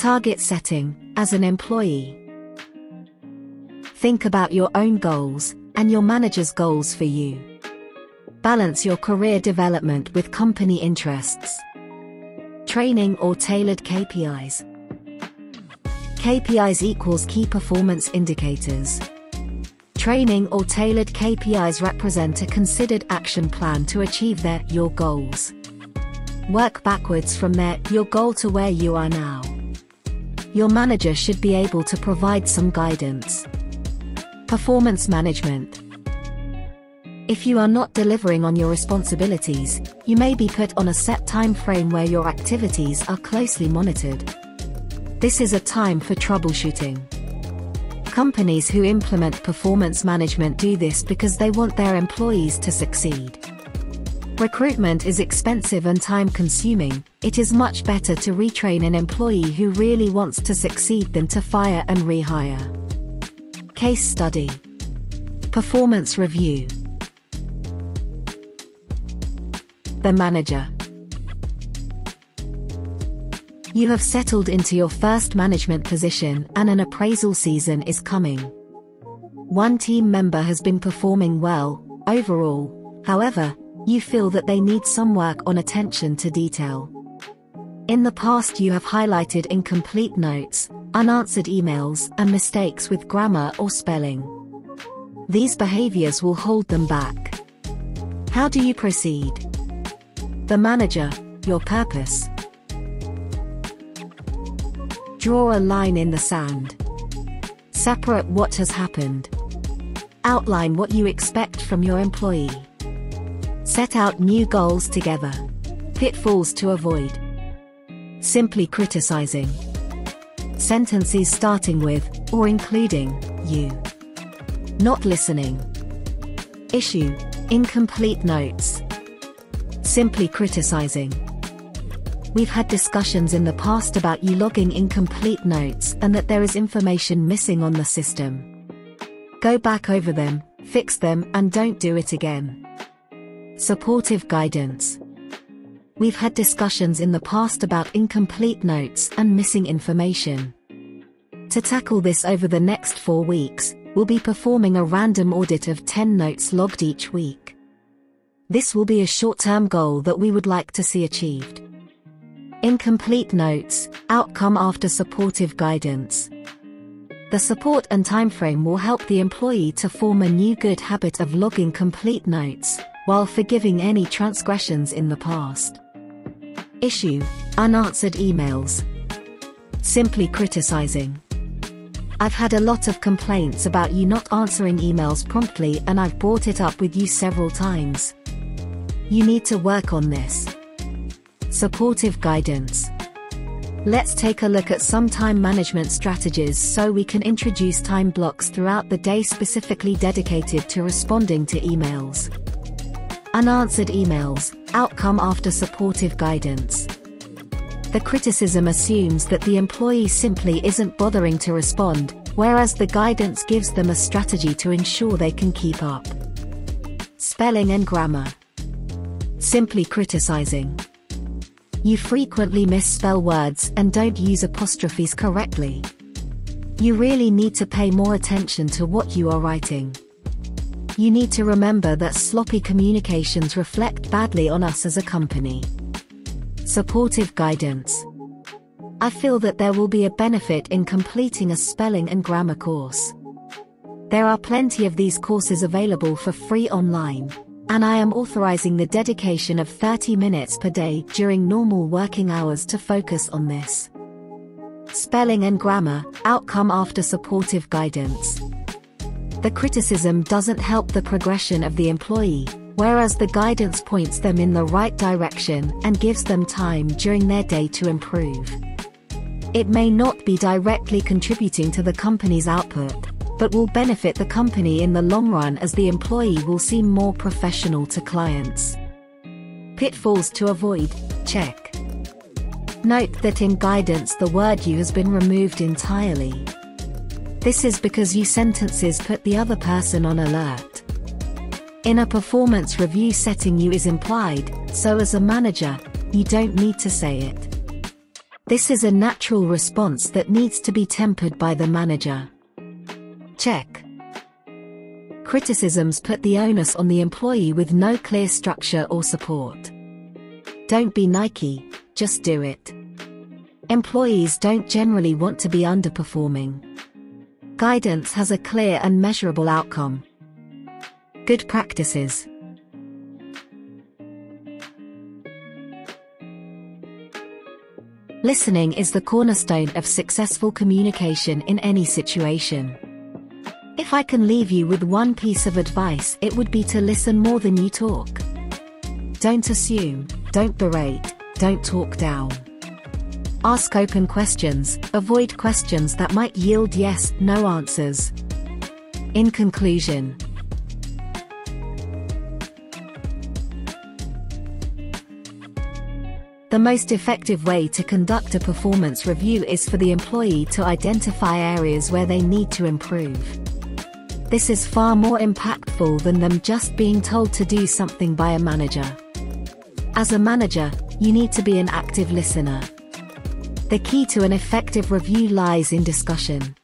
Target setting, as an employee. Think about your own goals, and your manager's goals for you. Balance your career development with company interests. Training or tailored KPIs. KPIs equals key performance indicators. Training or tailored KPIs represent a considered action plan to achieve their, your goals. Work backwards from there, your goal to where you are now. Your manager should be able to provide some guidance. Performance management. If you are not delivering on your responsibilities, you may be put on a set time frame where your activities are closely monitored. This is a time for troubleshooting. Companies who implement performance management do this because they want their employees to succeed. Recruitment is expensive and time-consuming, it is much better to retrain an employee who really wants to succeed than to fire and rehire. Case Study Performance Review The Manager You have settled into your first management position and an appraisal season is coming. One team member has been performing well, overall, however, you feel that they need some work on attention to detail. In the past you have highlighted incomplete notes, unanswered emails and mistakes with grammar or spelling. These behaviors will hold them back. How do you proceed? The manager, your purpose. Draw a line in the sand. Separate what has happened. Outline what you expect from your employee. Set out new goals together. Pitfalls to avoid. Simply criticizing. Sentences starting with, or including, you. Not listening. Issue, incomplete notes. Simply criticizing. We've had discussions in the past about you logging incomplete notes and that there is information missing on the system. Go back over them, fix them and don't do it again. Supportive guidance. We've had discussions in the past about incomplete notes and missing information. To tackle this over the next four weeks, we'll be performing a random audit of 10 notes logged each week. This will be a short-term goal that we would like to see achieved. Incomplete notes, outcome after supportive guidance. The support and timeframe will help the employee to form a new good habit of logging complete notes, while forgiving any transgressions in the past. Issue, unanswered emails. Simply criticizing. I've had a lot of complaints about you not answering emails promptly and I've brought it up with you several times. You need to work on this. Supportive guidance. Let's take a look at some time management strategies so we can introduce time blocks throughout the day specifically dedicated to responding to emails. Unanswered emails, outcome after supportive guidance. The criticism assumes that the employee simply isn't bothering to respond, whereas the guidance gives them a strategy to ensure they can keep up. Spelling and grammar. Simply criticizing. You frequently misspell words and don't use apostrophes correctly. You really need to pay more attention to what you are writing. You need to remember that sloppy communications reflect badly on us as a company. Supportive guidance. I feel that there will be a benefit in completing a spelling and grammar course. There are plenty of these courses available for free online, and I am authorizing the dedication of 30 minutes per day during normal working hours to focus on this. Spelling and grammar, outcome after supportive guidance. The criticism doesn't help the progression of the employee, whereas the guidance points them in the right direction and gives them time during their day to improve. It may not be directly contributing to the company's output, but will benefit the company in the long run as the employee will seem more professional to clients. Pitfalls to avoid, check. Note that in guidance the word you has been removed entirely. This is because you sentences put the other person on alert. In a performance review setting you is implied, so as a manager, you don't need to say it. This is a natural response that needs to be tempered by the manager. Check. Criticisms put the onus on the employee with no clear structure or support. Don't be Nike, just do it. Employees don't generally want to be underperforming. Guidance has a clear and measurable outcome. Good practices. Listening is the cornerstone of successful communication in any situation. If I can leave you with one piece of advice, it would be to listen more than you talk. Don't assume, don't berate, don't talk down. Ask open questions, avoid questions that might yield yes, no answers. In conclusion, The most effective way to conduct a performance review is for the employee to identify areas where they need to improve. This is far more impactful than them just being told to do something by a manager. As a manager, you need to be an active listener. The key to an effective review lies in discussion.